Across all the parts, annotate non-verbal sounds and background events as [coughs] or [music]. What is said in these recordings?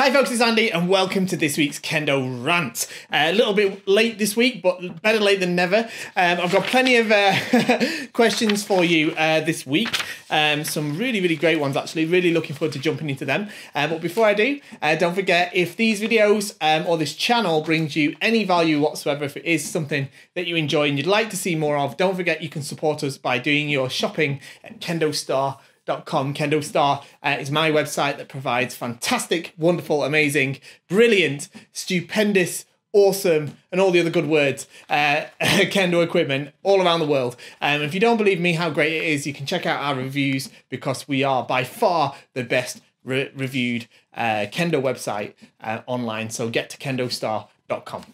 Hi, folks, it's Andy, and welcome to this week's Kendo Rant. Uh, a little bit late this week, but better late than never. Um, I've got plenty of uh, [laughs] questions for you uh, this week. Um, some really, really great ones, actually. Really looking forward to jumping into them. Uh, but before I do, uh, don't forget if these videos um, or this channel brings you any value whatsoever, if it is something that you enjoy and you'd like to see more of, don't forget you can support us by doing your shopping at Kendo Star com. Kendo Star uh, is my website that provides fantastic, wonderful, amazing, brilliant, stupendous, awesome, and all the other good words uh, [laughs] kendo equipment all around the world. Um, if you don't believe me how great it is, you can check out our reviews because we are by far the best re- reviewed uh, kendo website uh, online. So get to kendostar.com.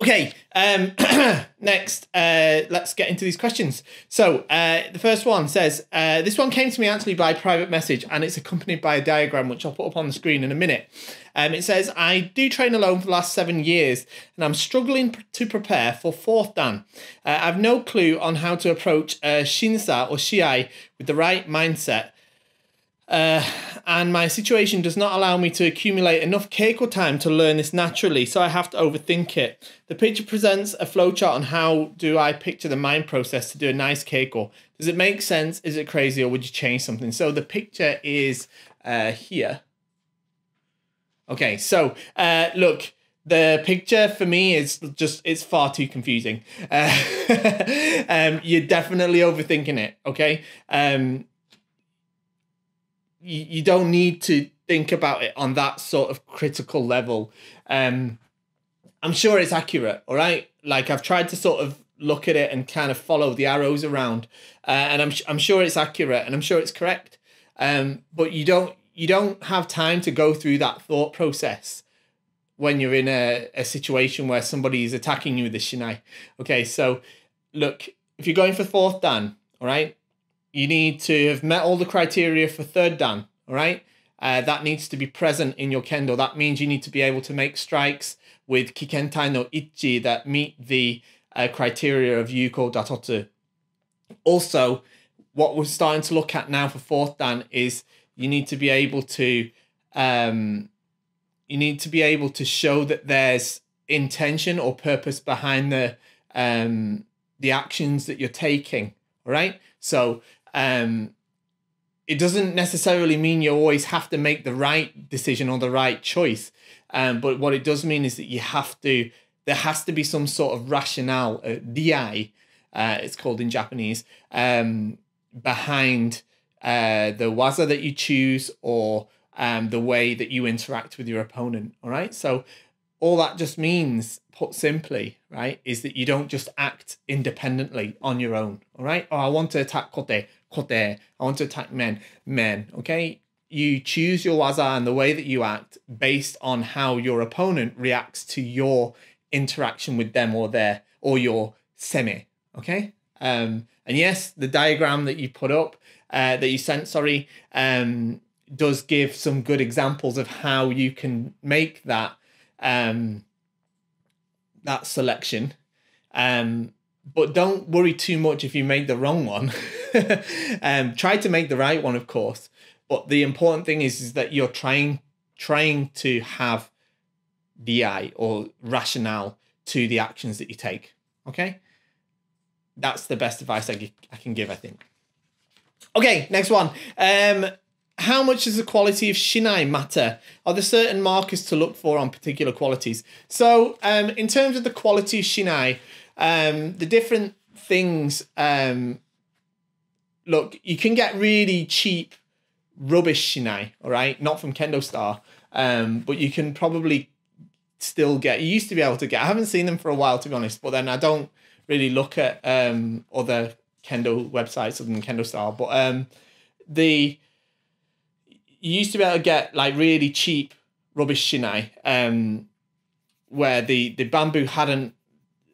Okay, um, [clears throat] next, uh, let's get into these questions. So, uh, the first one says, uh, This one came to me actually by private message, and it's accompanied by a diagram, which I'll put up on the screen in a minute. Um, it says, I do train alone for the last seven years, and I'm struggling to prepare for fourth Dan. Uh, I've no clue on how to approach uh, Shinsa or Shiai with the right mindset. Uh, and my situation does not allow me to accumulate enough keiko time to learn this naturally, so I have to overthink it. The picture presents a flowchart on how do I picture the mind process to do a nice keiko. Does it make sense? Is it crazy, or would you change something? So the picture is uh, here. Okay, so uh, look, the picture for me is just it's far too confusing. Uh, [laughs] um, you're definitely overthinking it. Okay. Um, you, you don't need to think about it on that sort of critical level. Um, I'm sure it's accurate, all right? Like I've tried to sort of look at it and kind of follow the arrows around, uh, and I'm I'm sure it's accurate and I'm sure it's correct. Um, but you don't you don't have time to go through that thought process when you're in a, a situation where somebody is attacking you with a shinai. Okay, so look, if you're going for fourth dan, all right, you need to have met all the criteria for third dan, all right? Uh, that needs to be present in your kendo. That means you need to be able to make strikes with kikentai no ichi that meet the uh, criteria of yuko datotsu. Also, what we're starting to look at now for fourth dan is you need to be able to um, you need to be able to show that there's intention or purpose behind the um, the actions that you're taking. All right. So um, it doesn't necessarily mean you always have to make the right decision or the right choice. Um, but what it does mean is that you have to, there has to be some sort of rationale, uh, di, uh, it's called in Japanese, um, behind uh, the waza that you choose or um, the way that you interact with your opponent. All right. So all that just means, put simply, right, is that you don't just act independently on your own. All right. Oh, I want to attack Kote kote. I want to attack men. Men. Okay. You choose your waza and the way that you act based on how your opponent reacts to your interaction with them or their or your seme. Okay. Um, and yes, the diagram that you put up, uh, that you sent, sorry, um, does give some good examples of how you can make that um, that selection. Um, but don't worry too much if you make the wrong one. [laughs] um, try to make the right one, of course. But the important thing is, is that you're trying trying to have DI or rationale to the actions that you take. Okay? That's the best advice I, I can give, I think. Okay, next one. Um, how much does the quality of Shinai matter? Are there certain markers to look for on particular qualities? So, um, in terms of the quality of Shinai, um, the different things um, look, you can get really cheap rubbish Shinai, all right? Not from Kendo Star, um, but you can probably still get. You used to be able to get. I haven't seen them for a while, to be honest. But then I don't really look at um, other Kendo websites other than Kendo Star. But um, the you used to be able to get like really cheap rubbish Shinai, um, where the the bamboo hadn't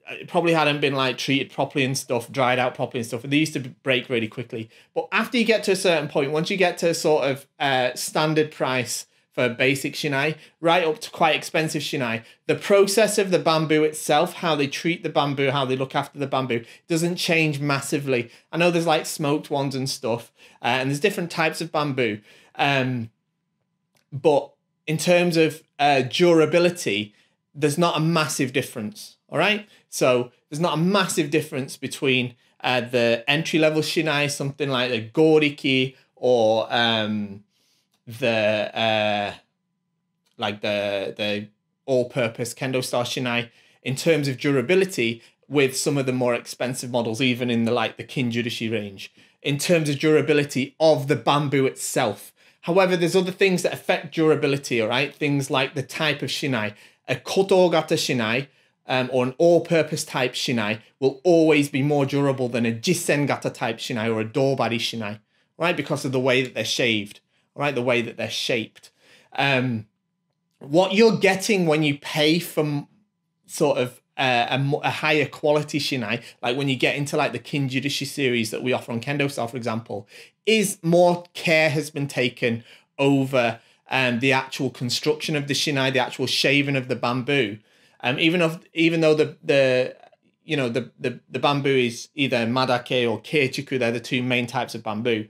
it probably hadn't been like treated properly and stuff, dried out properly and stuff. And they used to break really quickly. But after you get to a certain point, once you get to a sort of uh, standard price for basic shinai, right up to quite expensive shinai, the process of the bamboo itself, how they treat the bamboo, how they look after the bamboo, doesn't change massively. I know there's like smoked ones and stuff, uh, and there's different types of bamboo, um, but in terms of uh, durability, there's not a massive difference. All right. So there's not a massive difference between uh, the entry level shinai, something like the Goriki or um, the uh, like the the all purpose kendo Star shinai in terms of durability with some of the more expensive models, even in the like the Kinjirushi range, in terms of durability of the bamboo itself. However, there's other things that affect durability, all right? Things like the type of shinai. A Kotogata shinai um, or an all-purpose type shinai will always be more durable than a Jissengata type shinai or a Dobari shinai, right? Because of the way that they're shaved, right? The way that they're shaped. Um, what you're getting when you pay for sort of uh, a, a, higher quality shinai, like when you get into like the Kinjirushi series that we offer on Kendo Star, for example, is more care has been taken over um, the actual construction of the shinai, the actual shaving of the bamboo. Um, even if even though the the you know the the, the bamboo is either madake or keichiku, they're the two main types of bamboo.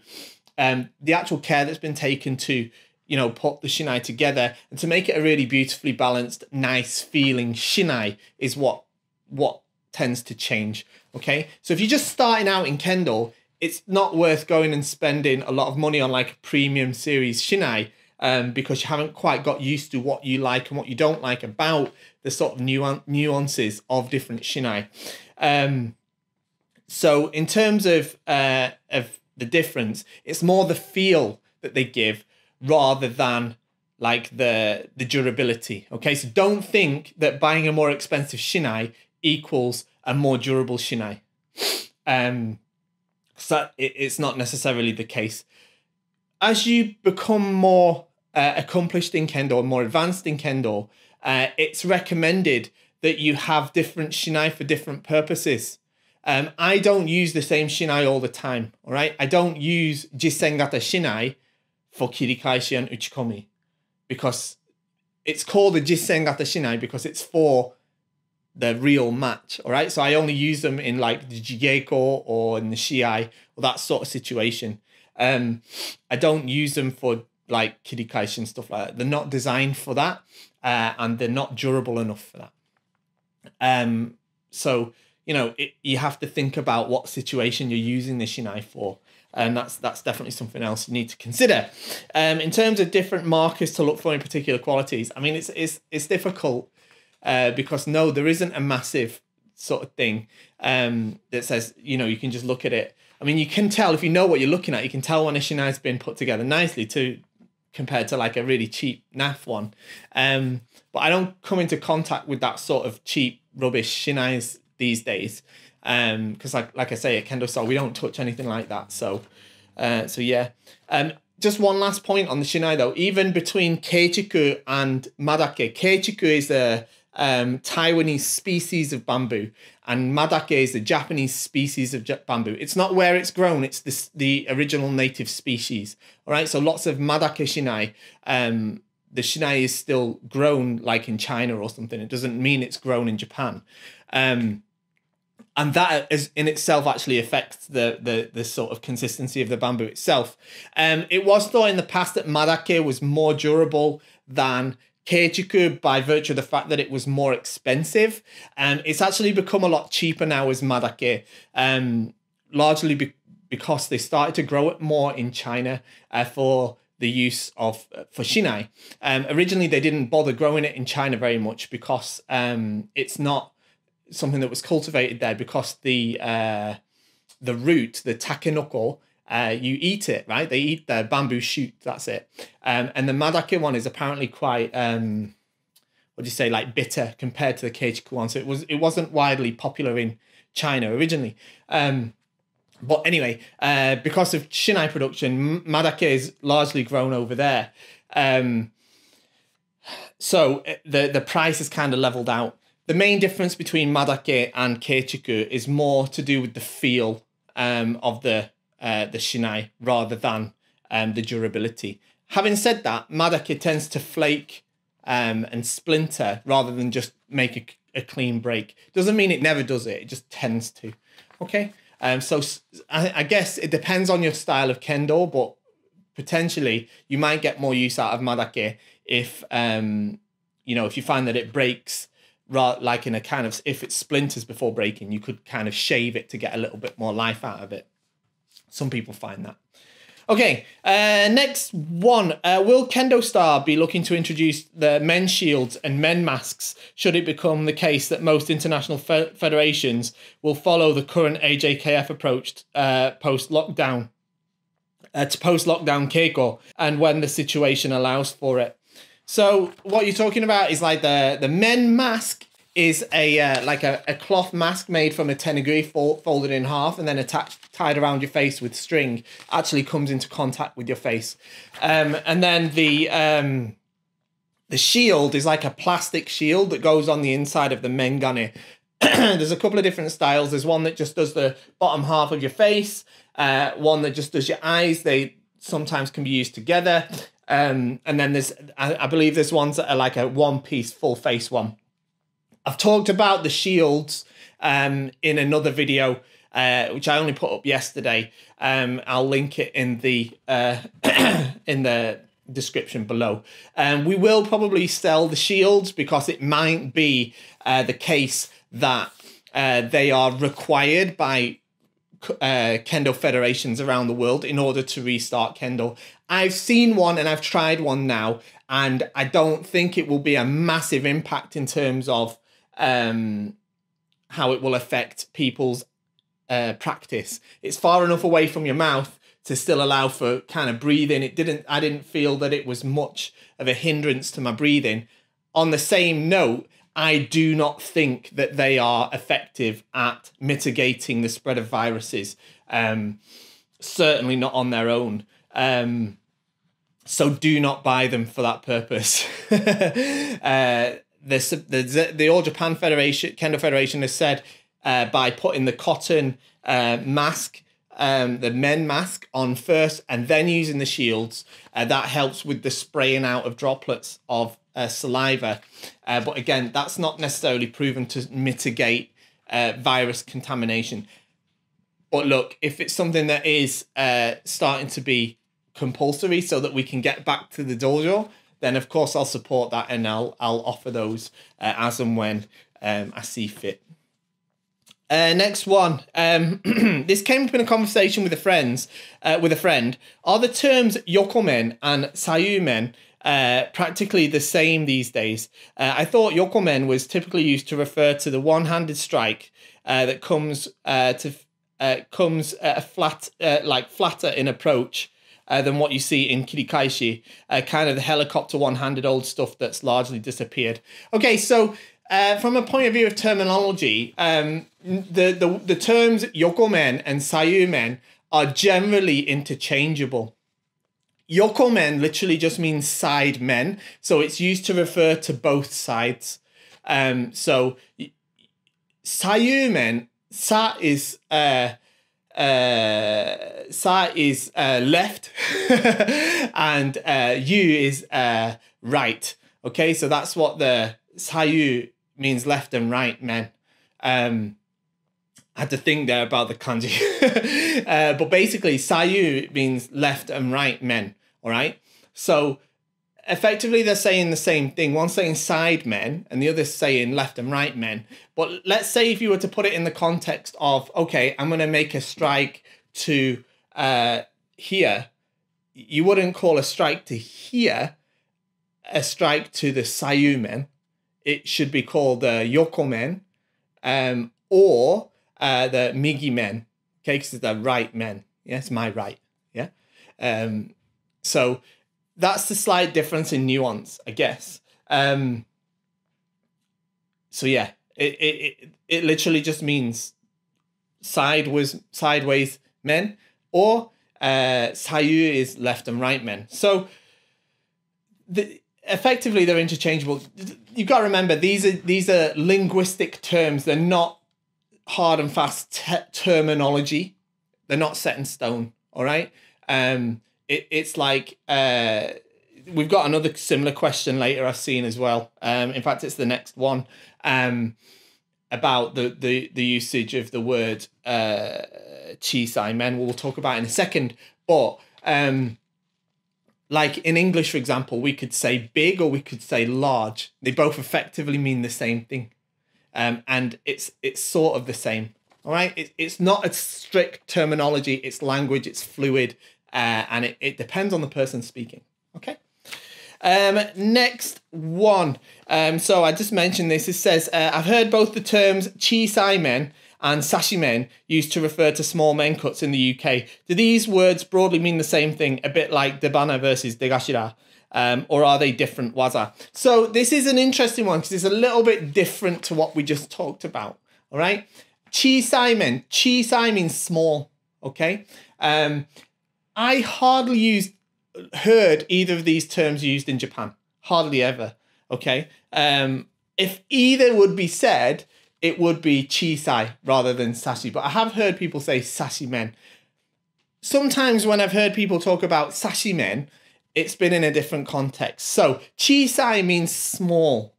Um, the actual care that's been taken to you know, put the shinai together and to make it a really beautifully balanced, nice feeling shinai is what what tends to change. Okay, so if you're just starting out in Kendo, it's not worth going and spending a lot of money on like a premium series shinai um, because you haven't quite got used to what you like and what you don't like about the sort of nuances of different shinai. Um, so in terms of uh, of the difference, it's more the feel that they give rather than like the the durability. Okay, so don't think that buying a more expensive shinai equals a more durable shinai. Um, so it, it's not necessarily the case. As you become more uh, accomplished in kendo, more advanced in kendo, uh, it's recommended that you have different shinai for different purposes. Um, I don't use the same shinai all the time. All right, I don't use jisengata shinai for kirikaeshi and uchikomi because it's called a jisengata shinai because it's for the real match. All right, so I only use them in like the jigeiko or in the shiai or that sort of situation. Um, I don't use them for like kirikaeshi and stuff like that. They're not designed for that, uh, and they're not durable enough for that. Um, so you know, it, you have to think about what situation you're using the shinai for and that's that's definitely something else you need to consider. Um, in terms of different markers to look for in particular qualities, I mean it's it's it's difficult uh, because no, there isn't a massive sort of thing um, that says you know you can just look at it. I mean you can tell if you know what you're looking at, you can tell when a shinai's been put together nicely to compared to like a really cheap NAF one. Um, but I don't come into contact with that sort of cheap rubbish shinais these days. Um because like like i say at kendo star we don't touch anything like that. So uh so yeah. Um just one last point on the shinai though. Even between keichiku and madake keichiku is a um, Taiwanese species of bamboo, and madake is the Japanese species of bamboo. It's not where it's grown; it's the the original native species. All right, so lots of madake shinai. Um, the shinai is still grown like in China or something. It doesn't mean it's grown in Japan. Um, and that is in itself actually affects the the the sort of consistency of the bamboo itself. Um, it was thought in the past that madake was more durable than Keichiku by virtue of the fact that it was more expensive. And um, it's actually become a lot cheaper now as madake, um, largely be- because they started to grow it more in China uh, for the use of uh, for shinai. Um, originally, they didn't bother growing it in China very much because um, it's not something that was cultivated there because the uh, the root, the takenoko, uh, you eat it, right? They eat the bamboo shoot. That's it. Um, and the madake one is apparently quite um, what do you say, like bitter compared to the keichiku one. So it was it wasn't widely popular in China originally. Um, but anyway, uh, because of Shinai production, madake is largely grown over there. Um, so uh, the the price is kind of leveled out the main difference between Madake and Keichiku is more to do with the feel um, of the uh, the shinai rather than um, the durability. Having said that, Madake tends to flake um, and splinter rather than just make a, a clean break. Doesn't mean it never does it, it just tends to. Okay, um, so I, I guess it depends on your style of kendo, but potentially you might get more use out of madake if um you know if you find that it breaks like in a kind of if it splinters before breaking you could kind of shave it to get a little bit more life out of it some people find that Okay, uh, next one. Uh, will Kendo Star be looking to introduce the men shields and men masks should it become the case that most international fe- federations will follow the current AJKF approach uh, post lockdown? Uh, to post lockdown Keiko and when the situation allows for it. So, what you're talking about is like the, the men mask is a uh, like a, a cloth mask made from a tenugui fold, folded in half and then attached tied around your face with string actually comes into contact with your face. Um, and then the um, the shield is like a plastic shield that goes on the inside of the mengane. [clears throat] There's a couple of different styles. There's one that just does the bottom half of your face uh, one that just does your eyes. They sometimes can be used together. Um, and then there's I, I believe there's ones that are like a one piece full face one I've talked about the shields um, in another video, uh, which I only put up yesterday. Um, I'll link it in the uh, [clears throat] in the description below. Um, we will probably sell the shields because it might be uh, the case that uh, they are required by uh, kendo federations around the world in order to restart kendo. I've seen one and I've tried one now, and I don't think it will be a massive impact in terms of um, how it will affect people's uh, practice. It's far enough away from your mouth to still allow for kind of breathing. It didn't. I didn't feel that it was much of a hindrance to my breathing. On the same note, I do not think that they are effective at mitigating the spread of viruses. Um, certainly not on their own. Um, so do not buy them for that purpose. [laughs] uh, the the the All Japan Federation Kendo Federation has said uh, by putting the cotton uh, mask, um, the men mask on first, and then using the shields, uh, that helps with the spraying out of droplets of uh, saliva. Uh, but again, that's not necessarily proven to mitigate uh, virus contamination. But look, if it's something that is starting to be compulsory, so that we can get back to the dojo then of course I'll support that and I'll I'll offer those uh, as and when um, I see fit. Uh, next one. Um, [clears throat] this came up in a conversation with a friends uh, with a friend. Are the terms yokomen and sayumen uh, practically the same these days? Uh, I thought yokomen was typically used to refer to the one-handed strike uh, that comes uh, to comes uh, flat like flatter in approach uh, than what you see in Kirikaeshi, uh, kind of the helicopter one handed old stuff that's largely disappeared. Okay, so uh, from a point of view of terminology, um, the, the, the terms yokomen and sayumen are generally interchangeable. Yokomen literally just means side men, so it's used to refer to both sides. Um, so sayumen, sa is uh, uh, Sa is uh, left [laughs] and uh, Yu is uh, right. Okay, so that's what the Sayu means left and right men. Um, I had to think there about the kanji. [laughs] uh, but basically, Sayu means left and right men. All right. So effectively they're saying the same thing. One saying side men and the other saying left and right men. But let's say if you were to put it in the context of, okay, I'm going to make a strike to uh, here, you wouldn't call a strike to here a strike to the Sayu men. It should be called the Yoko men um, or uh, the Migi men. Okay, because it's the right men. Yes, yeah, my right. Yeah. Um, so that's the slight difference in nuance, I guess. Um, so yeah, it, it it it literally just means sideways sideways men, or uh, sayu is left and right men. So the effectively they're interchangeable. You've got to remember these are these are linguistic terms. They're not hard and fast te- terminology. They're not set in stone. All right. Um, it, it's like uh, we've got another similar question later I've seen as well. Um, in fact, it's the next one um, about the, the, the usage of the word uh, chisai men. We'll talk about in a second. But um, like in English, for example, we could say big or we could say large. They both effectively mean the same thing. Um, and it's it's sort of the same. All right. It, it's not a strict terminology, it's language, it's fluid, uh, and it, it depends on the person speaking. Okay. Um, next one. Um, so I just mentioned this. It says, uh, I've heard both the terms chi sai men and sashi men used to refer to small men cuts in the UK. Do these words broadly mean the same thing, a bit like debana versus degashira? Um, or are they different waza? So this is an interesting one because it's a little bit different to what we just talked about. All right. Chi sai men. Chi sai means small. Okay. Um, I hardly used heard either of these terms used in Japan. Hardly ever. Okay. Um, if either would be said, it would be chisai rather than sashi. But I have heard people say sashi men. Sometimes when I've heard people talk about sashi men, it's been in a different context. So chisai means small.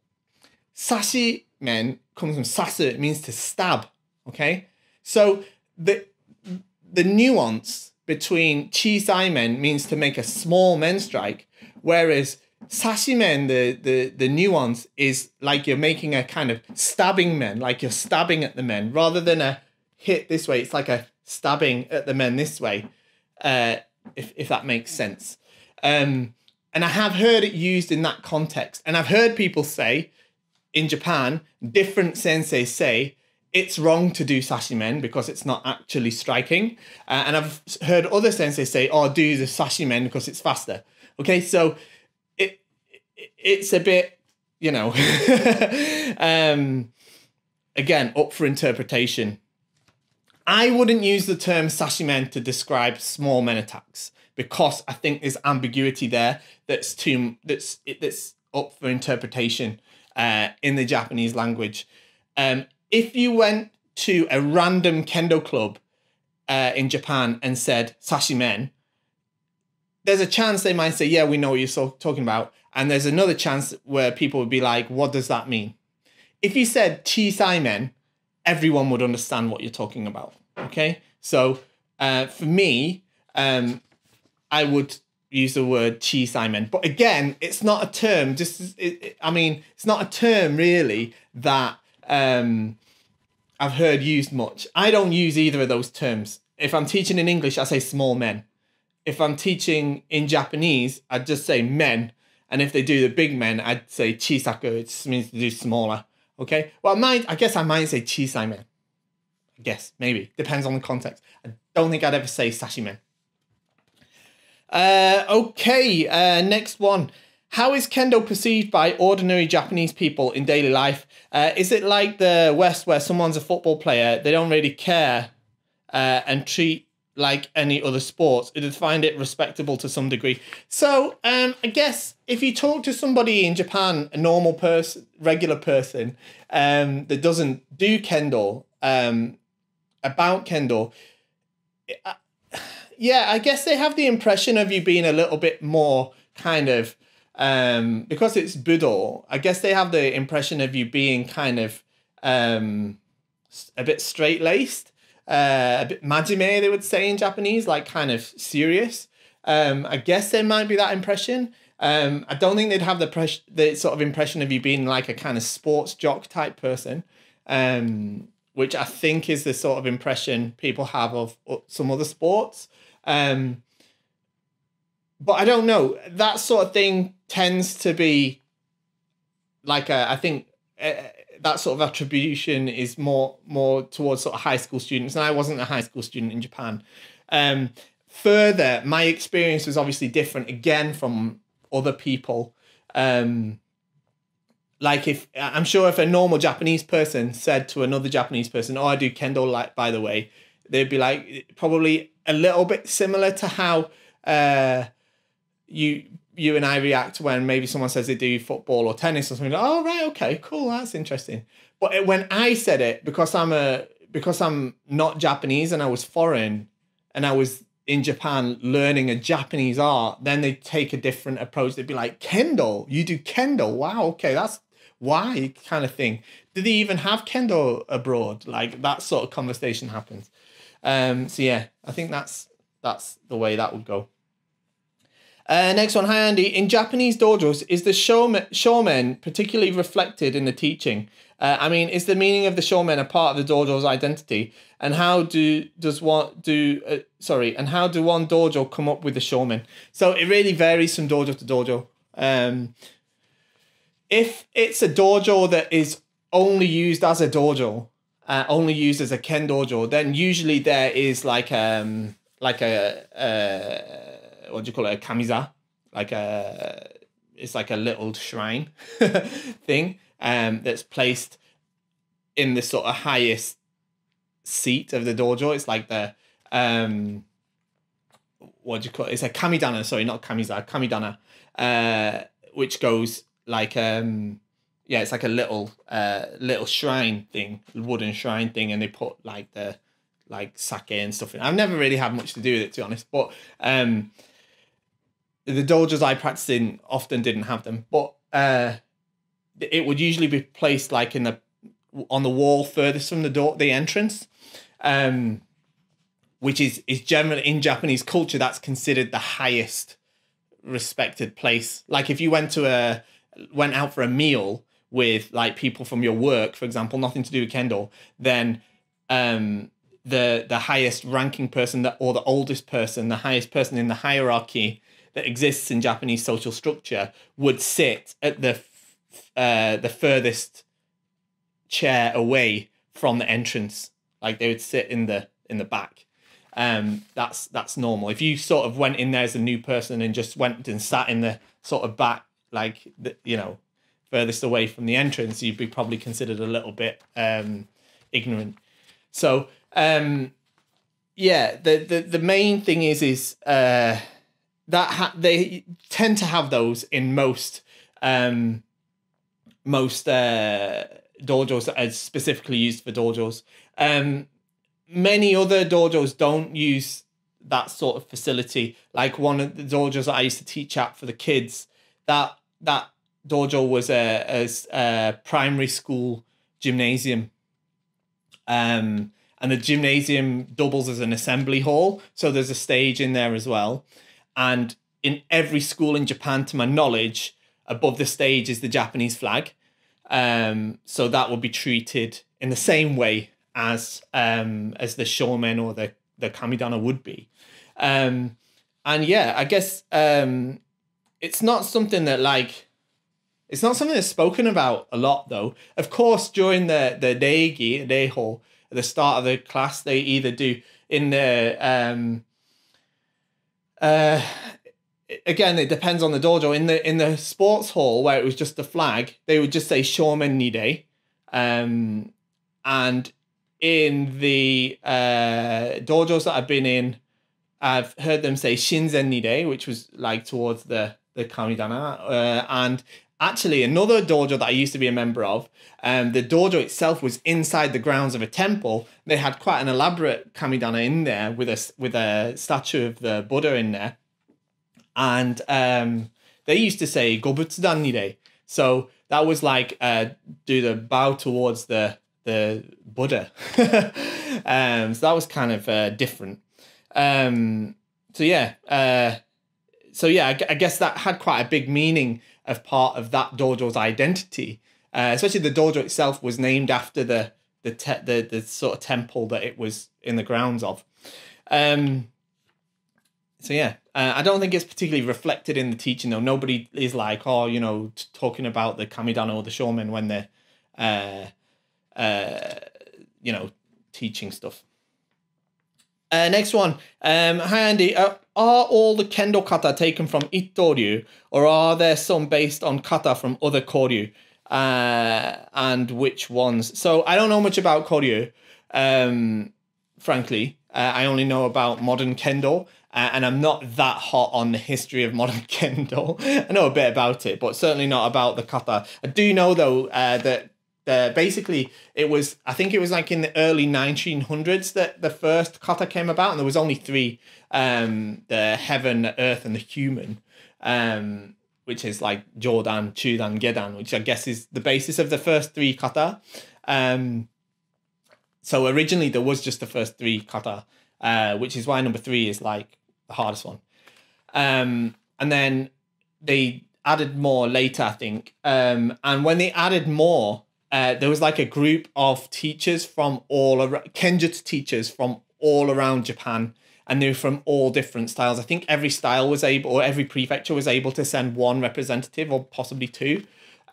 Sashi men comes from sasu, it means to stab. Okay. So the the nuance between chi sai men means to make a small men strike, whereas sashi men, the, the, the nuance is like you're making a kind of stabbing men, like you're stabbing at the men rather than a hit this way. It's like a stabbing at the men this way, uh, if, if that makes sense. Um, and I have heard it used in that context. And I've heard people say in Japan, different sensei say, it's wrong to do sashi men because it's not actually striking. Uh, and I've heard other sensei say, oh, do the sashi men because it's faster. Okay, so it, it it's a bit, you know, [laughs] um, again, up for interpretation. I wouldn't use the term sashi men to describe small men attacks because I think there's ambiguity there that's too that's that's up for interpretation uh, in the Japanese language. Um, if you went to a random kendo club uh, in Japan and said sashi men, there's a chance they might say, "Yeah, we know what you're so talking about," and there's another chance where people would be like, "What does that mean?" If you said chisai men, everyone would understand what you're talking about. Okay, so uh, for me, um, I would use the word chisai men, but again, it's not a term. Just, it, it, I mean, it's not a term really that um, I've heard used much. I don't use either of those terms. If I'm teaching in English, I say small men. If I'm teaching in Japanese, I'd just say men. And if they do the big men, I'd say chisaku. It just means to do smaller. Okay. Well, I might. I guess I might say chisai men. I guess maybe depends on the context. I don't think I'd ever say sashi men. Uh, okay. Uh, next one. How is kendo perceived by ordinary Japanese people in daily life? Uh, is it like the West where someone's a football player, they don't really care uh, and treat like any other sports? It would find it respectable to some degree. So um, I guess if you talk to somebody in Japan, a normal person, regular person um, that doesn't do kendo, um, about kendo, yeah, I guess they have the impression of you being a little bit more kind of um, because it's Budo, I guess they have the impression of you being kind of um, a bit straight laced, uh, a bit majime, they would say in Japanese, like kind of serious. Um, I guess there might be that impression. Um, I don't think they'd have the pres- the sort of impression of you being like a kind of sports jock type person, um, which I think is the sort of impression people have of some other sports. Um, but I don't know. That sort of thing tends to be like a, I think uh, that sort of attribution is more more towards sort of high school students, and I wasn't a high school student in Japan. Um, further, my experience was obviously different again from other people. Um, like if I'm sure if a normal Japanese person said to another Japanese person, "Oh, I do kendo," like by the way, they'd be like probably a little bit similar to how uh, you you and I react when maybe someone says they do football or tennis or something. Oh right, okay, cool, that's interesting. But it, when I said it, because I'm a because I'm not Japanese and I was foreign, and I was in Japan learning a Japanese art, then they take a different approach. They'd be like, Kendo, you do Kendo. Wow, okay, that's why kind of thing. Did they even have Kendo abroad? Like that sort of conversation happens. Um, so yeah, I think that's that's the way that would go. Uh, next one, hi Andy. In Japanese dojos, is the shomen particularly reflected in the teaching? Uh, I mean, is the meaning of the shomen a part of the dojo's identity? And how do does one do? Uh, sorry, and how do one dojo come up with the shomen? So it really varies from dojo to dojo. Um, if it's a dojo that is only used as a dojo, uh, only used as a ken dojo, then usually there is like um like a, a what do you call it a kamiza, like a it's like a little shrine [laughs] thing um that's placed in the sort of highest seat of the dojo. It's like the um what do you call it? It's a kamidana, sorry, not kamiza, kamidana, uh, which goes like um yeah, it's like a little uh little shrine thing, wooden shrine thing, and they put like the like sake and stuff in. I've never really had much to do with it to be honest, but um the dojos I practiced in often didn't have them, but uh it would usually be placed like in the on the wall furthest from the door the entrance. Um which is is generally in Japanese culture that's considered the highest respected place. Like if you went to a went out for a meal with like people from your work, for example, nothing to do with Kendo, then um, the the highest ranking person that or the oldest person, the highest person in the hierarchy that exists in Japanese social structure would sit at the uh, the furthest chair away from the entrance. Like they would sit in the in the back. Um, that's that's normal. If you sort of went in there as a new person and just went and sat in the sort of back, like the, you know, furthest away from the entrance, you'd be probably considered a little bit um, ignorant. So um, yeah, the, the the main thing is is uh, that ha- they tend to have those in most um, most uh, dojos are specifically used for dojos. Um, many other dojos don't use that sort of facility. Like one of the dojos that I used to teach at for the kids, that that dojo was a, a, a primary school gymnasium. Um, and the gymnasium doubles as an assembly hall. So there's a stage in there as well. And in every school in Japan, to my knowledge, above the stage is the Japanese flag. Um, so that will be treated in the same way as um, as the shomen or the the kamidana would be. Um, and yeah, I guess um, it's not something that like it's not something that's spoken about a lot, though. Of course, during the the reigi, reiho, at the start of the class, they either do in the um, uh, again, it depends on the dojo. In the in the sports hall where it was just the flag, they would just say shomen nide, um, and in the uh, dojos that I've been in, I've heard them say shinzen nide, which was like towards the the kamidana, uh, and actually another dojo that I used to be a member of. Um, the dojo itself was inside the grounds of a temple. They had quite an elaborate kamidana in there with a with a statue of the Buddha in there, and um, they used to say gobutsudan nire. So that was like uh, do the bow towards the the Buddha. [laughs] um, so that was kind of uh, different. Um, so yeah, uh, so yeah, I, I guess that had quite a big meaning of part of that dojo's identity. Uh, especially the dojo itself was named after the the, te- the the sort of temple that it was in the grounds of. Um, so yeah, uh, I don't think it's particularly reflected in the teaching though. Nobody is like, oh, you know, t- talking about the kamidana or the shomen when they're, uh, uh, you know, teaching stuff. Uh, next one. Um, hi Andy. Uh, are all the kendo kata taken from Ittoryu, or are there some based on kata from other koryu? Uh, and which ones? So I don't know much about koryu. Um, frankly, uh, I only know about modern kendo, uh, and I'm not that hot on the history of [laughs] modern kendo. I know a bit about it, but certainly not about the kata. I do know though uh, that uh, basically it was i think it was like in the early 1900s that the first kata came about and there was only three um the heaven the earth and the human um which is like jodan chudan gedan which i guess is the basis of the first three kata um so originally there was just the first three kata uh which is why number three is like the hardest one um and then they added more later, I think. Um, and when they added more, uh, there was like a group of teachers from all around Kenjutsu teachers from all around Japan, and they were from all different styles. I think every style was able, or every prefecture was able to send one representative, or possibly two.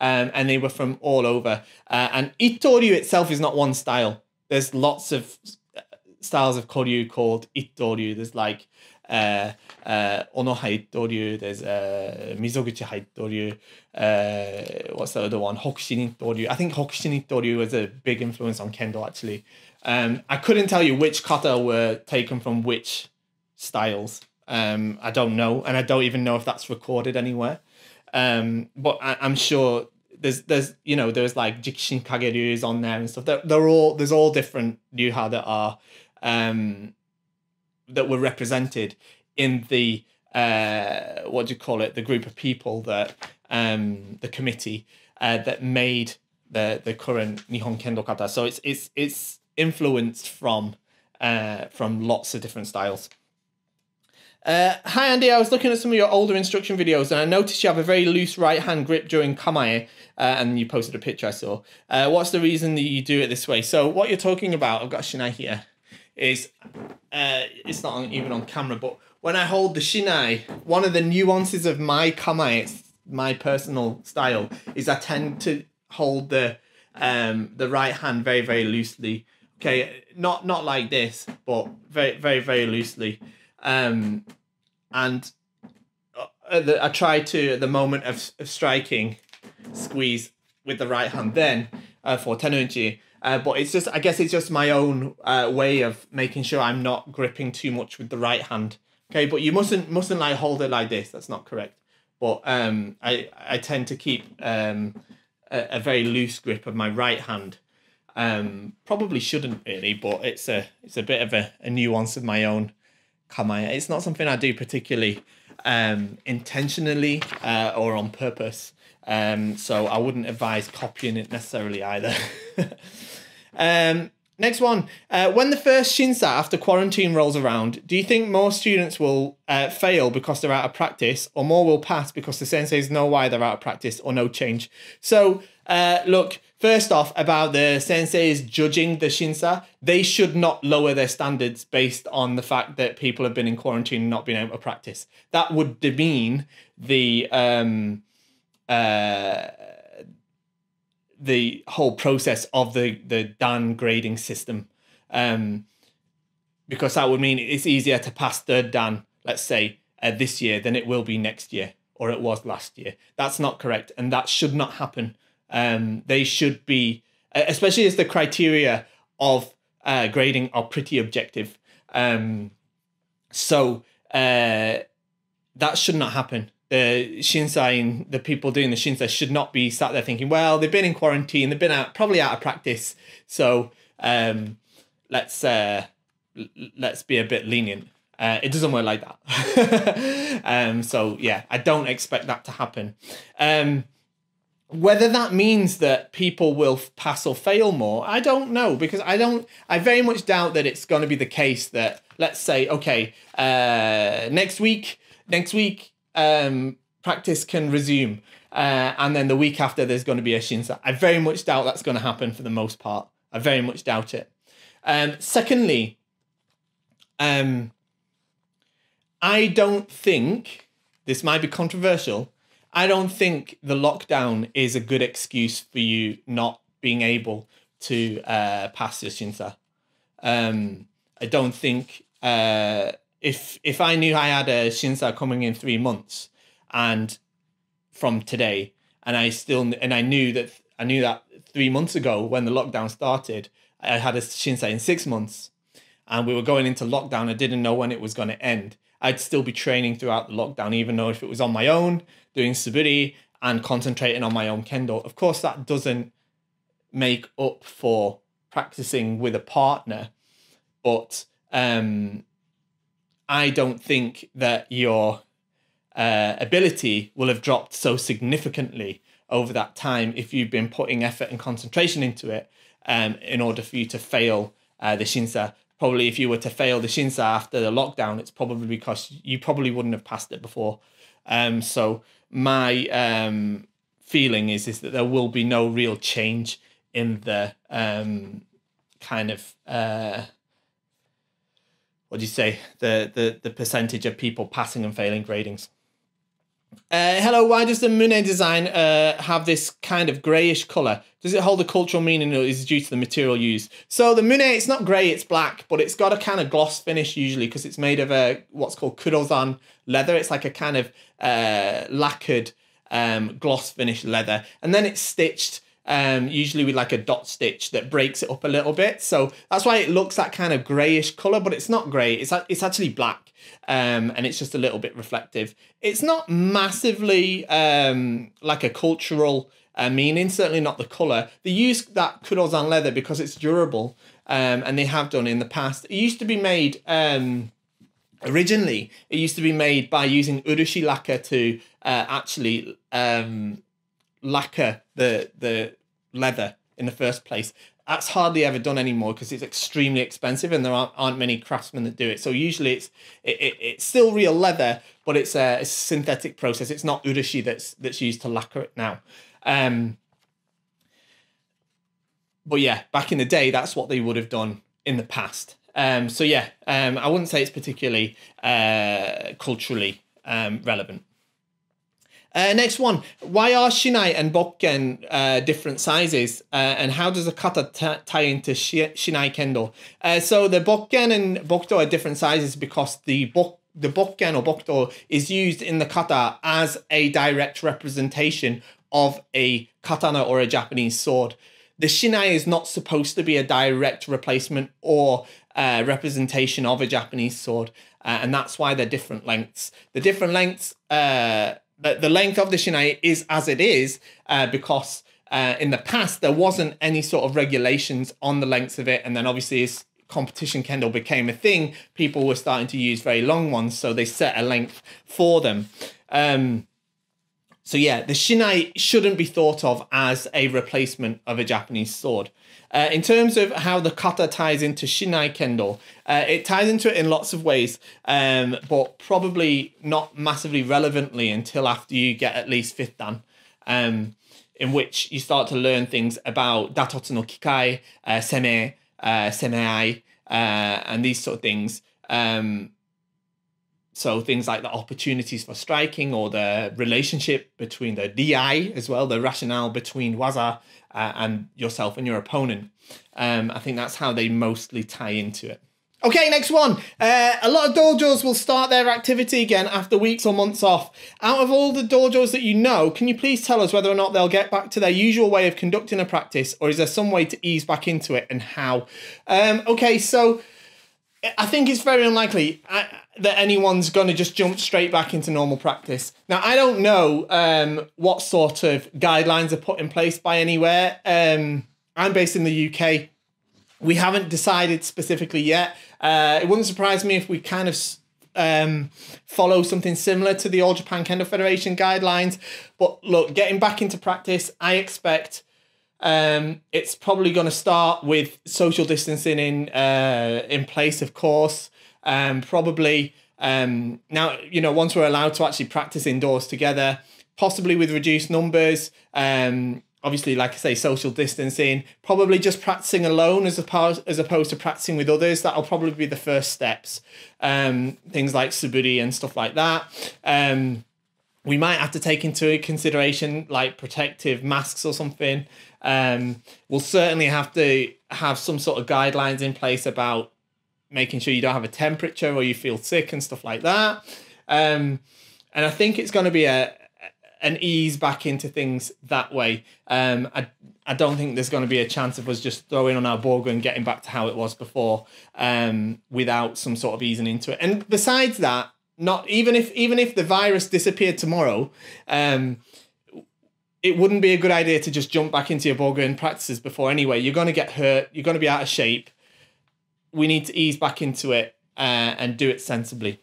Um, and they were from all over. Uh, and Ittoryu itself is not one style. There's lots of uh, styles of Koryu called Ittoryu. There's like uh, uh, Ono-ha Ittoryu, there's uh, Mizoguchi-ha Ittoryu, uh, what's the other one? Hokushin Ittoryu. I think Hokushin Ittoryu was a big influence on Kendo actually. Um, I couldn't tell you which kata were taken from which styles. Um, I don't know, and I don't even know if that's recorded anywhere. Um, but I, am sure there's there's you know there's like Jikishin Kageryus on there and stuff. They're, they're all there's all different Ryuha that are um, that were represented in the uh, what do you call it? The group of people that um, the committee uh, that made the the current Nihon Kendo kata. So it's it's it's influenced from uh, from lots of different styles. Uh, hi Andy, I was looking at some of your older instruction videos and I noticed you have a very loose right hand grip during kamae uh, and you posted a picture I saw. Uh, what's the reason that you do it this way? So what you're talking about, I've got a shinai here, is uh, it's not on, even on camera, but when I hold the shinai, one of the nuances of my kamae, my personal style, is I tend to hold the um, the right hand very very loosely. Okay, not not like this, but very very very loosely um, and uh, I try to, at the moment of, of striking, squeeze with the right hand then uh, for tenuchi. Uh, but it's just, I guess it's just my own uh, way of making sure I'm not gripping too much with the right hand. Okay, but you mustn't mustn't like hold it like this. That's not correct. But um, I I tend to keep um, a, a very loose grip of my right hand. Um, probably shouldn't really, but it's a it's a bit of a, a nuance of my own kamae. It's not something I do particularly um, intentionally uh, or on purpose. Um, so I wouldn't advise copying it necessarily either. [laughs] um, next one. Uh, when the first Shinsa after quarantine rolls around, do you think more students will uh, fail because they're out of practice, or more will pass because the senseis know why they're out of practice, or no change? So, uh, look, First off, about the senseis judging the Shinsa, they should not lower their standards based on the fact that people have been in quarantine and not been able to practice. That would demean the um, uh, the whole process of the the dan grading system, um, because that would mean it's easier to pass third dan, let's say, uh, this year than it will be next year or it was last year. That's not correct, and that should not happen um, they should be, especially as the criteria of uh, grading are pretty objective. Um, so uh, that should not happen. The Shinsai, the people doing the Shinsai should not be sat there thinking, well, they've been in quarantine, they've been out, probably out of practice. So um, let's uh, let's be a bit lenient. Uh, it doesn't work like that. [laughs] um, so yeah, I don't expect that to happen. Um, whether that means that people will pass or fail more, I don't know because I don't. I very much doubt that it's going to be the case that let's say okay, uh, next week, next week, um, practice can resume, uh, and then the week after there's going to be a shinsa. I very much doubt that's going to happen for the most part. I very much doubt it. Um, secondly, um, I don't think this might be controversial I don't think the lockdown is a good excuse for you not being able to uh, pass your shinsa. Um, I don't think uh, if if I knew I had a shinsa coming in three months and from today, and I still and I knew that I knew that three months ago when the lockdown started, I had a shinsa in six months, and we were going into lockdown. I didn't know when it was going to end. I'd still be training throughout the lockdown, even though if it was on my own, doing suburi and concentrating on my own kendo. Of course, that doesn't make up for practicing with a partner, but um, I don't think that your uh, ability will have dropped so significantly over that time if you've been putting effort and concentration into it um, in order for you to fail uh, the shinsa probably if you were to fail the Shinsa after the lockdown, it's probably because you probably wouldn't have passed it before. Um, so my um, feeling is is that there will be no real change in the um, kind of uh, what do you say the the the percentage of people passing and failing gradings. Uh, hello, why does the Mune design uh, have this kind of greyish colour? Does it hold a cultural meaning or is it due to the material used? So the Mune, it's not grey, it's black, but it's got a kind of gloss finish usually because it's made of a what's called kurozan leather. It's like a kind of uh, lacquered um, gloss finish leather. And then it's stitched um, usually with like a dot stitch that breaks it up a little bit. So that's why it looks that kind of greyish colour, but it's not grey. It's, it's actually black um, and it's just a little bit reflective. It's not massively um, like a cultural uh, meaning, certainly not the colour. They use that Kurozan leather because it's durable um, and they have done in the past. It used to be made um, originally, it used to be made by using urushi lacquer to uh, actually um, lacquer the the leather in the first place. That's hardly ever done anymore because it's extremely expensive and there aren't, aren't many craftsmen that do it. So usually it's it, it, it's still real leather, but it's a, a synthetic process. It's not urushi that's that's used to lacquer it now. Um, but yeah, back in the day, that's what they would have done in the past. Um, so yeah, um, I wouldn't say it's particularly uh, culturally um, relevant. Uh, next one. Why are Shinai and Bokken uh, different sizes? Uh, and how does the kata t- tie into shi- Shinai Kendo? Uh, so the Bokken and Bokuto are different sizes because the bok the Bokken or Bokuto is used in the kata as a direct representation of a katana or a Japanese sword. The Shinai is not supposed to be a direct replacement or uh, representation of a Japanese sword, uh, and that's why they're different lengths. The different lengths uh, the, the length of the shinai is as it is uh, because uh, in the past there wasn't any sort of regulations on the lengths of it. And then obviously as competition kendo became a thing people were starting to use very long ones so they set a length for them. Um, so yeah the shinai shouldn't be thought of as a replacement of a japanese sword uh, in terms of how the kata ties into Shinai Kendo, uh, it ties into it in lots of ways, um, but probably not massively relevantly until after you get at least fifth dan, um, in which you start to learn things about Datotsu no Kikai, uh, Seme, uh, Semeai, uh, and these sort of things. Um, so things like the opportunities for striking or the relationship between the DI as well, the rationale between waza uh, and yourself and your opponent. Um, I think that's how they mostly tie into it. Okay, next one. Uh, a lot of dojos will start their activity again after weeks or months off. Out of all the dojos that you know, can you please tell us whether or not they'll get back to their usual way of conducting a practice, or is there some way to ease back into it and how? Um, okay, so I think it's very unlikely uh, that anyone's going to just jump straight back into normal practice. Now, I don't know um, what sort of guidelines are put in place by anywhere. Um, I'm based in the UK. We haven't decided specifically yet. Uh, it wouldn't surprise me if we kind of um, follow something similar to the All Japan Kendo Federation guidelines. But look, getting back into practice, I expect um, it's probably going to start with social distancing in uh, in place, of course. Um, probably um, now, you know, once we're allowed to actually practice indoors together, possibly with reduced numbers. Um, obviously, like I say, social distancing. Probably just practicing alone as opposed as opposed to practicing with others. That'll probably be the first steps. Um, things like suburi and stuff like that. Um, we might have to take into consideration like protective masks or something. Um, we'll certainly have to have some sort of guidelines in place about making sure you don't have a temperature or you feel sick and stuff like that. Um, and I think it's going to be a an ease back into things that way. Um, I I don't think there's going to be a chance of us just throwing on our bogu and getting back to how it was before um, without some sort of easing into it. And besides that, not even if even if the virus disappeared tomorrow, um, it wouldn't be a good idea to just jump back into your Bogen practices before anyway. You're going to get hurt. You're going to be out of shape. We need to ease back into it uh, and do it sensibly.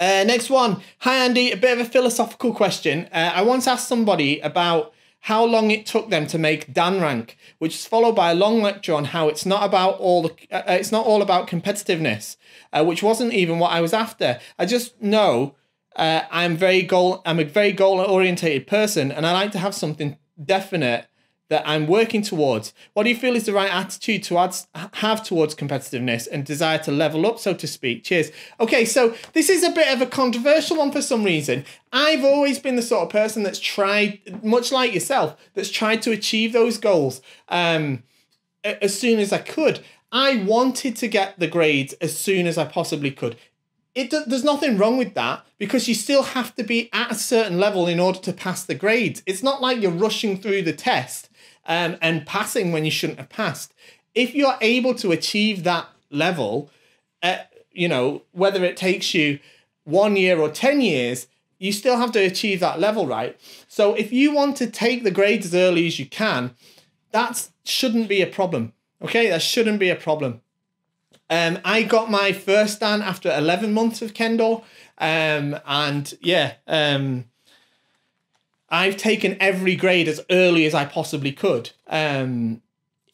Uh, next one. Hi, Andy. A bit of a philosophical question. Uh, I once asked somebody about how long it took them to make Dan rank, which is followed by a long lecture on how it's not about all the uh, it's not all about competitiveness, uh, which wasn't even what I was after. I just know uh, I'm very goal. I'm a very goal orientated person, and I like to have something definite that I'm working towards. What do you feel is the right attitude to have towards competitiveness and desire to level up, so to speak? Cheers. Okay, so this is a bit of a controversial one for some reason. I've always been the sort of person that's tried, much like yourself, that's tried to achieve those goals um, as soon as I could. I wanted to get the grades as soon as I possibly could. It there's nothing wrong with that because you still have to be at a certain level in order to pass the grades. It's not like you're rushing through the test um, and passing when you shouldn't have passed. If you're able to achieve that level, uh, you know, whether it takes you one year or 10 years, you still have to achieve that level, right? So if you want to take the grades as early as you can, that shouldn't be a problem. Okay, that shouldn't be a problem. Um, I got my first dan after 11 months of Kendo. Um, and yeah, um, I've taken every grade as early as I possibly could. Um,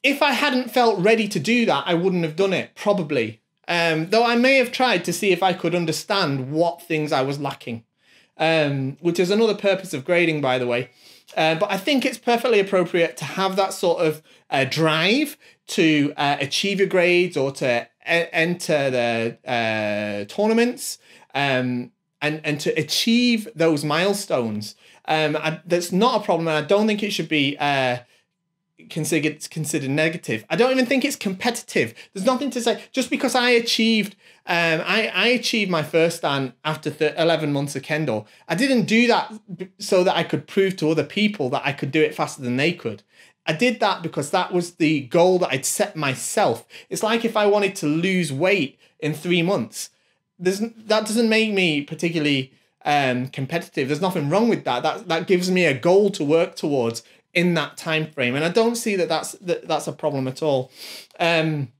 if I hadn't felt ready to do that, I wouldn't have done it, probably. Um, though I may have tried to see if I could understand what things I was lacking, um, which is another purpose of grading, by the way. Uh, but I think it's perfectly appropriate to have that sort of uh, drive to uh, achieve your grades or to enter the uh, tournaments um, and, and to achieve those milestones. Um, I, that's not a problem, and I don't think it should be uh, considered considered negative. I don't even think it's competitive. There's nothing to say just because I achieved. Um, I, I achieved my first dan after th- 11 months of Kendo. I didn't do that so that I could prove to other people that I could do it faster than they could. I did that because that was the goal that I'd set myself. It's like if I wanted to lose weight in three months, there's, that doesn't make me particularly um, competitive. There's nothing wrong with that. That that gives me a goal to work towards in that time frame, and I don't see that that's that, that's a problem at all. Um,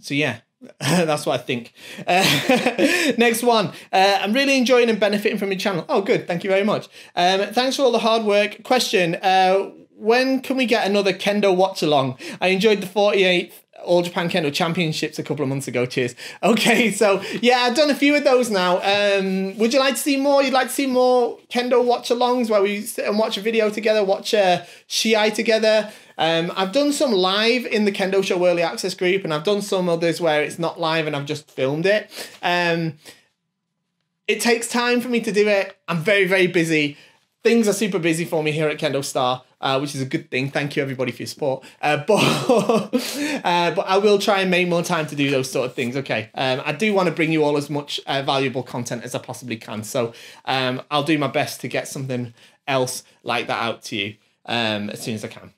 so yeah. [laughs] That's what I think. Uh, [laughs] next one. Uh, I'm really enjoying and benefiting from your channel. Oh, good. Thank you very much. Um, thanks for all the hard work. Question uh, When can we get another Kendo watch along? I enjoyed the 48th all Japan Kendo Championships a couple of months ago. Cheers. [laughs] Okay, so yeah, I've done a few of those now. Um, would you like to see more? You'd like to see more Kendo watch alongs where we sit and watch a video together, watch a Shiai together. Um, I've done some live in the Kendo Show Early Access group, and I've done some others where it's not live and I've just filmed it. Um, it takes time for me to do it. I'm very, very busy. Things are super busy for me here at Kendo Star uh, which is a good thing. Thank you everybody for your support. Uh, [laughs] but uh, but I will try and make more time to do those sort of things. Okay, um, I do want to bring you all as much uh, valuable content as I possibly can. So um, I'll do my best to get something else like that out to you um, as soon as I can.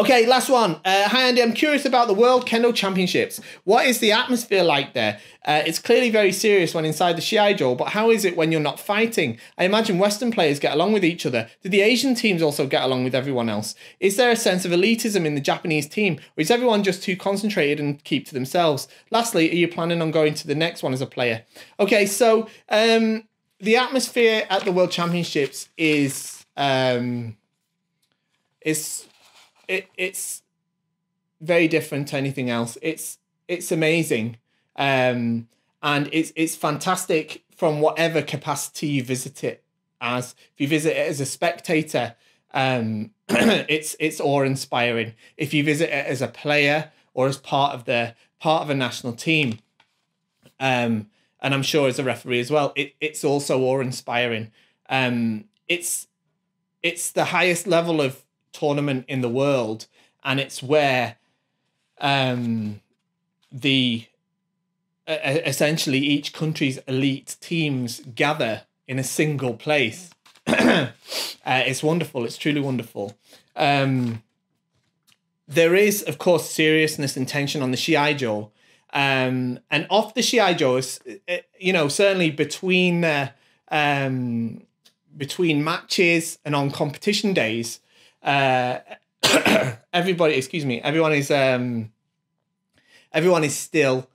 Okay, last one. Uh, hi, Andy. I'm curious about the World Kendo Championships. What is the atmosphere like there? Uh, it's clearly very serious when inside the Shiai Shiaijo, but how is it when you're not fighting? I imagine Western players get along with each other. Do the Asian teams also get along with everyone else? Is there a sense of elitism in the Japanese team, or is everyone just too concentrated and keep to themselves? Lastly, are you planning on going to the next one as a player? Okay, so um, the atmosphere at the World Championships is um, is it, it's very different to anything else. It's it's amazing, um, and it's it's fantastic from whatever capacity you visit it as. If you visit it as a spectator, um, [clears throat] it's it's awe inspiring. If you visit it as a player or as part of the part of a national team, um, and I'm sure as a referee as well, it, it's also awe inspiring. Um, it's it's the highest level of tournament in the world, and it's where um, the uh, essentially each country's elite teams gather in a single place. [clears throat] uh, it's wonderful. It's truly wonderful. Um, there is, of course, seriousness and tension on the Shiaijo. Um, and off the Shiaijo, uh, you know, certainly between uh, um, between matches and on competition days, uh, [coughs] everybody, excuse me, everyone is um, everyone is still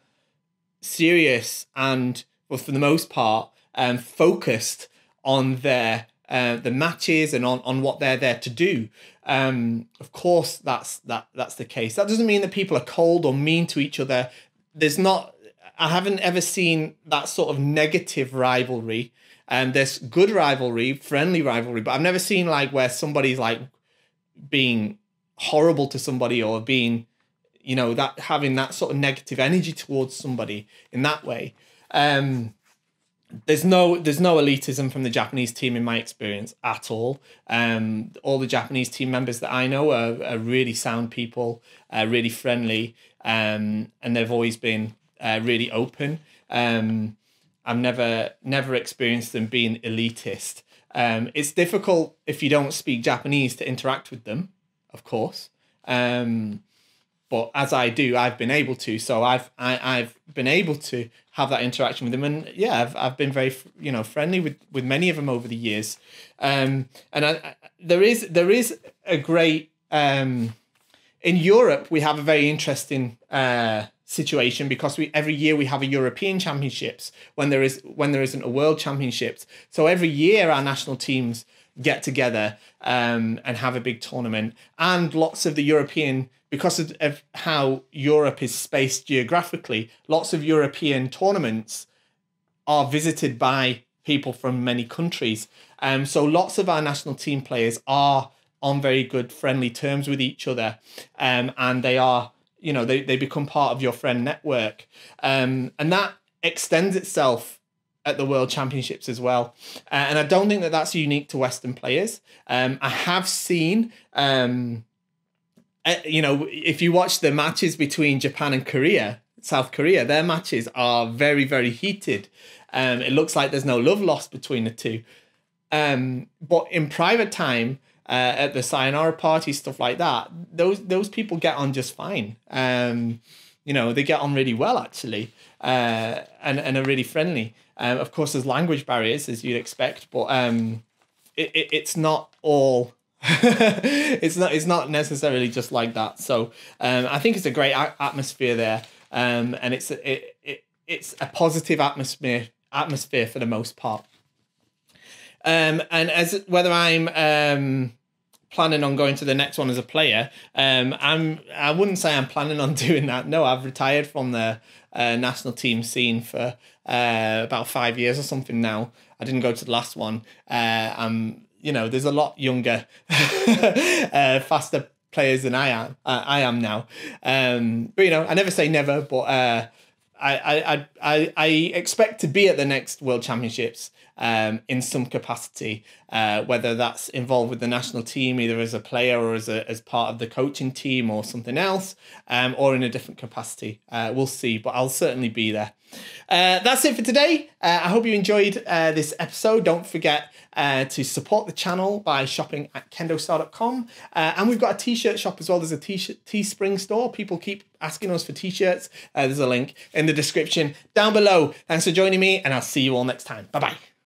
serious and, well, for the most part, um, focused on their uh, the matches and on, on what they're there to do. Um, of course, that's that that's the case. That doesn't mean that people are cold or mean to each other. There's not. I haven't ever seen that sort of negative rivalry. And um, there's good rivalry, friendly rivalry, but I've never seen like where somebody's like being horrible to somebody or being, you know, that having that sort of negative energy towards somebody in that way. Um, there's no there's no elitism from the Japanese team in my experience at all. Um, all the Japanese team members that I know are, are really sound people, uh, really friendly, um, and they've always been uh, really open. Um, I've never never experienced them being elitist. Um, it's difficult if you don't speak Japanese to interact with them, of course. Um, but as I do, I've been able to. So I've I, I've been able to have that interaction with them, and yeah, I've, I've been very you know friendly with with many of them over the years. Um, and I, I, there is there is a great um, in Europe we have a very interesting uh, situation because we every year we have a European Championships when there is when there isn't a World Championships. So every year our national teams get together um, and have a big tournament, and lots of the European because of, of how Europe is spaced geographically, lots of European tournaments are visited by people from many countries. Um, so lots of our national team players are on very good friendly terms with each other, um, and they are you know they, they become part of your friend network. Um, and that extends itself at the world championships as well. Uh, and i don't think that that's unique to western players. Um, i have seen um, uh, you know if you watch the matches between japan and korea south korea their matches are very very heated. Um, it looks like there's no love lost between the two. Um, but in private time uh, at the sayonara party, stuff like that, those those people get on just fine. Um, you know, they get on really well actually, uh, and and are really friendly. Um, of course, there's language barriers as you'd expect, but um, it, it it's not all. [laughs] it's not it's not necessarily just like that. So um, I think it's a great a- atmosphere there, um, and it's it, it it's a positive atmosphere atmosphere for the most part. Um, and as whether I'm um, planning on going to the next one as a player, um, I'm I wouldn't say I'm planning on [laughs] doing that. No, I've retired from the uh, national team scene for uh, about five years or something now. I didn't go to the last one. Uh, I'm you know there's a lot younger, [laughs] uh, faster players than I am. Uh, I am now. Um, but you know I never say never, but. I, I, I, I expect to be at the next World Championships um, in some capacity, uh, whether that's involved with the national team, either as a player or as, a, as part of the coaching team or something else, um, or in a different capacity. Uh, we'll see, but I'll certainly be there. Uh, that's it for today. Uh, I hope you enjoyed uh, this episode. Don't forget uh, to support the channel by shopping at kendostar.com. Uh, and we've got a t-shirt shop as well. There's a t-shirt Teespring store. People keep asking us for t-shirts. Uh, there's a link in the description down below. Thanks for joining me, and I'll see you all next time. Bye-bye.